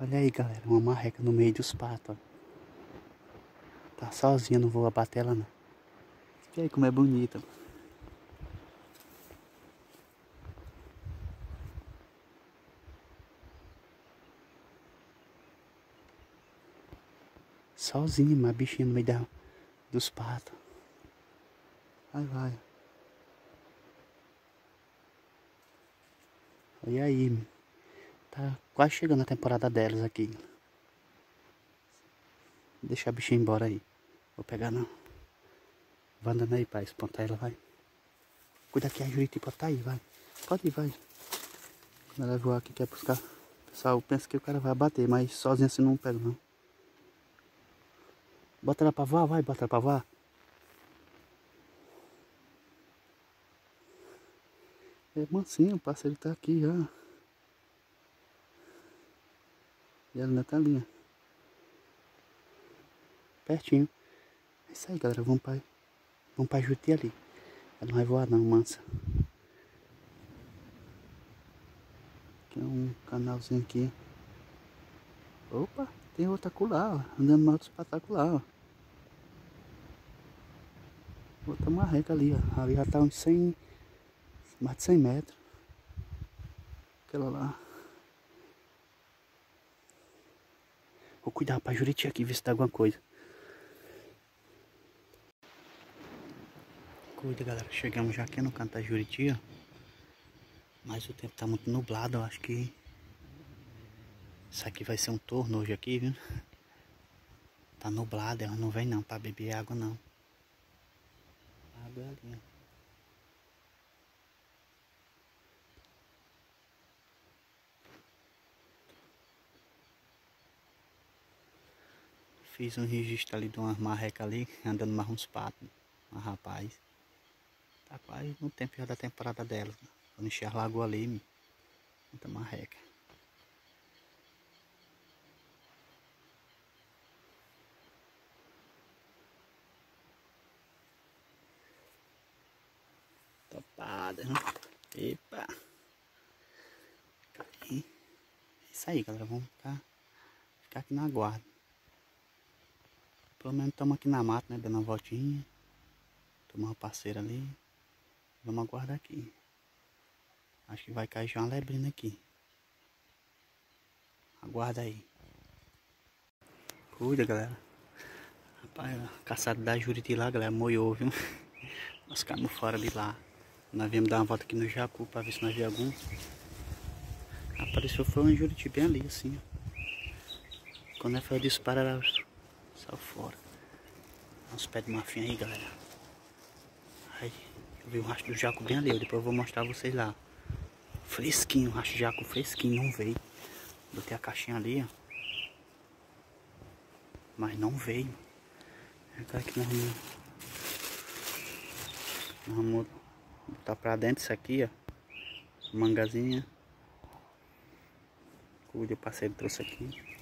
Olha aí, galera, uma marreca no meio dos patos, ó. Tá sozinha, não vou abater ela não. E aí como é bonita. Sozinha, uma bichinha no meio da, dos patos. Vai, vai. E aí, tá quase chegando a temporada delas aqui. Deixa a bichinha embora aí. Vou pegar não. Vai andando aí pra espantar ela, vai. Cuida que a Juriti pode tá aí, vai. Pode ir, vai. Quando ela voar aqui, quer buscar. Pessoal pensa que o cara vai bater, mas sozinha assim não pega não. Bota ela pra voar, vai, bota ela pra voar. É mansinho, o parceiro tá aqui já. E ela ainda tá ali, Pertinho. É isso aí, galera. Vamos pra, vamos pra Juti ali. Ela não vai voar não, mansa. Aqui é um canalzinho aqui. Opa, tem outra acolá, ó. Andando mais espetacular, ó. Outra marreca ali, ó. Ali já tá uns 100 mais de 100 metros. Aquela lá. Vou cuidar pra Juriti aqui, ver se dá alguma coisa. Cuida, galera. Chegamos já aqui no canto da Juriti, ó. Mas o tempo tá muito nublado, eu acho que... Isso aqui vai ser um torno hoje aqui, viu? Tá nublado, ela não vem não pra beber água, não. Água é ali, ó. Fiz um registro ali de uma marreca ali, andando mais uns patos. Um rapaz. Tá quase no tempo já da temporada dela. Né? Encher a lagoa ali, muita marreca. Topada, né? Epa! É isso aí, galera. Vamos ficar, ficar aqui na guarda. Pelo menos estamos aqui na mata, né? Dando uma voltinha. Tomar uma parceira ali. Vamos aguardar aqui. Acho que vai cair já uma lebrina aqui. Aguarda aí. Cuida, galera. Rapaz, caçada da Juriti lá, galera, moiou, viu? Nós ficamos fora de lá. Nós viemos dar uma volta aqui no Jacu pra ver se nós vimos algum. Apareceu foi um Juriti bem ali, assim, ó. Quando foi o disparo, era Saiu fora. Uns pés de marfim aí, galera. Aí, eu vi o rastro do jaco bem ali. Depois eu vou mostrar vocês lá. Fresquinho, o rastro de jaco fresquinho. Não veio. Botei a caixinha ali, ó. Mas não veio. Agora que nós vamos... Vamos botar pra dentro isso aqui, ó. Mangazinha. O parceiro trouxe aqui.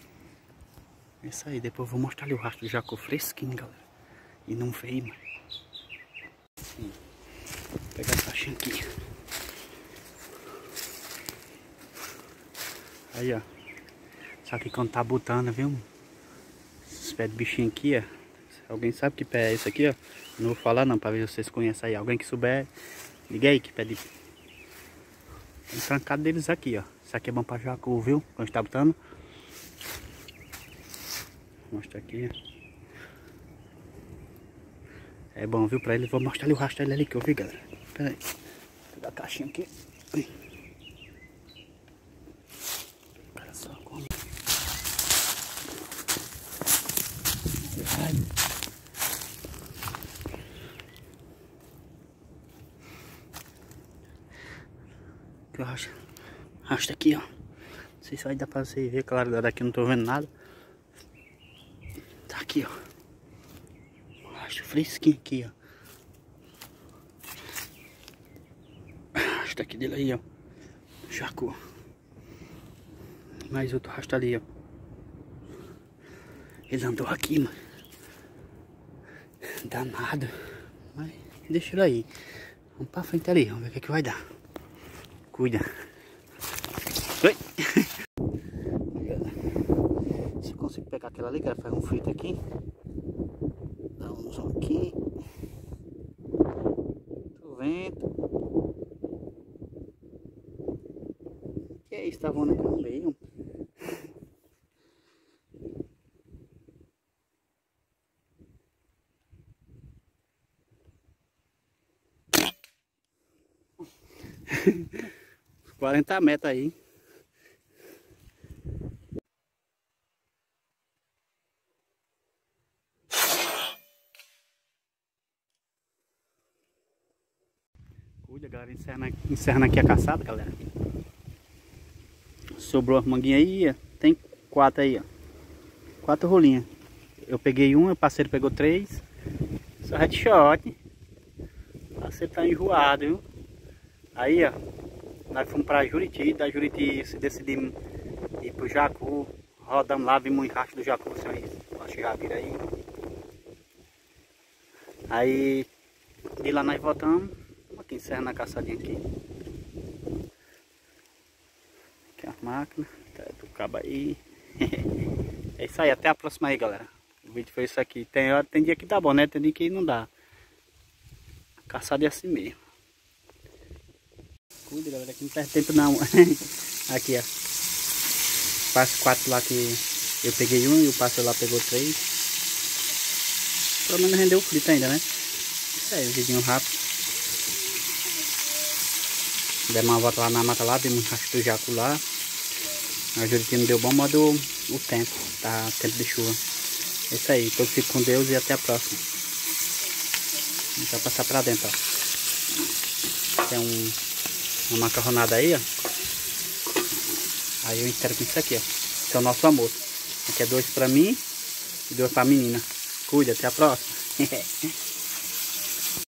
É isso aí, depois eu vou mostrar ali o rastro do jacu fresquinho, galera. E não veio, mano. Assim, vou pegar a caixinha aqui. Aí, ó. Só que quando tá botando, viu? Esses pés de bichinho aqui, ó. Alguém sabe que pé é esse aqui, ó? Não vou falar não, pra ver se vocês conhecem aí. Alguém que souber, liga aí que pé de... Tem trancado deles aqui, ó. Isso aqui é bom pra jacu, viu? Quando está botando. Mostrar aqui. É bom, viu? Pra ele, vou mostrar ali o rastro dele ali que eu vi, galera. Pera aí. Vou pegar a caixinha aqui. Olha só como. Ai. Que acho. Rastro aqui, ó. Não sei se vai dar pra você ver, claro, daqui não tô vendo nada. Aqui, ó. Acho fresquinho aqui, ó. Rasta aqui dele aí, ó. Jacu. Mais outro rastro ali, ó. Ele andou aqui, mano. Danado. Mas deixa ele aí. Vamos pra frente ali, vamos ver o que, é que vai dar. Cuida. Oi. ali, cara, faz um frito aqui. Dá um zoom aqui. Tô vento. Que é isso, tá voando aqui no meio. Quarenta metros aí. Cuida, galera. Encerrando, encerrando aqui a caçada, galera. Sobrou a manguinha aí, tem quatro aí, ó. Quatro rolinhas. Eu peguei um, o parceiro pegou três. Só headshot. O parceiro tá enjoado, viu? Aí, ó. Nós fomos pra Juriti, da Juriti se decidimos ir pro Jacu. Rodamos lá, vimos o rastro do Jacu, vocês já viram aí. Aí, de lá nós voltamos aqui, encerrando a caçadinha aqui. Aqui a máquina, tá do cabo aí. é isso aí, até a próxima aí, galera. O vídeo foi isso aqui. Tem, hora, tem dia que dá bom, né? Tem dia que não dá. Caçada é assim mesmo. Cuida, galera, que não perde tempo não. aqui, ó. Passo quatro lá que eu peguei um e o parceiro lá pegou três. Pelo menos rendeu o frito ainda, né? Isso aí, um vidinho rápido. Volta lá na mata lá, vimos um rastro do jaco lá. A Juriti não deu bom, mas deu o tempo, tá tempo de chuva. É isso aí, todos fiquem com Deus e até a próxima. Vamos passar pra dentro, ó. Tem um, uma macarronada aí, ó. Aí eu com isso aqui, ó. Esse é o nosso almoço. Aqui é dois pra mim e dois pra menina. Cuida, até a próxima.